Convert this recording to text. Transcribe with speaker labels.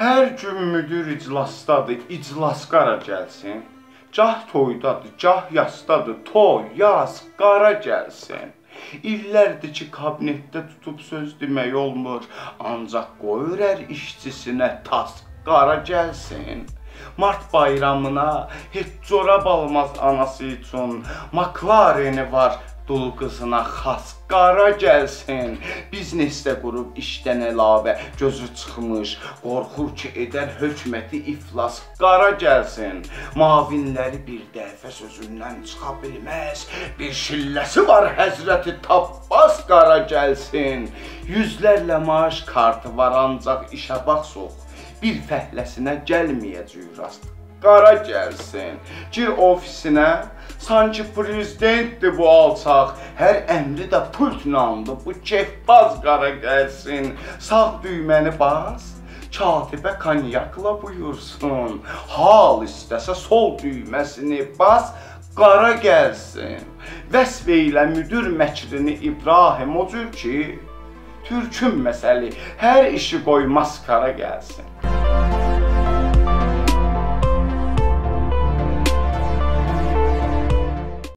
Speaker 1: Hər gün müdir iclasdadır, iclas qara gəlsin. Gah toydadır, gah yasdadır, toy, yas, qara gəlsin. İllərdir ki, kabinetdə tutub söz demək olmur, ancaq qoyur hər işçisinə tas qara gəlsin. Mart bayramına heç corab almaz anası üçün. McLareni var dul qızına xas qara gəlsin. Biznesdə qurub işdən əlavə gözü çıxmış, qorxur ki, edər hökuməti iflas qara gəlsin. Mavinləri bir dəfə sözündən çıxa bilməz. Bir şilləsi var Həzrəti Tabbas qara gəlsin. Yüzlərlə maaş kartı var ancaq işə bax sox. Bir fəhləsinə gəlməyəcək rast qara gəlsin. Gir ofisinə, sanki prezidentdir bu alçaq. Hər əmri də pultlandı. Bu kefbaz qara gəlsin. Sağ düyməni bas. Katibə konyakla buyursun. Hal istəsə sol düyməsini bas, qara gəlsin. Vəsf elə müdür məkrini İbrahim o cür ki, türkün məsəli hər işi qoy maskara gəlsin.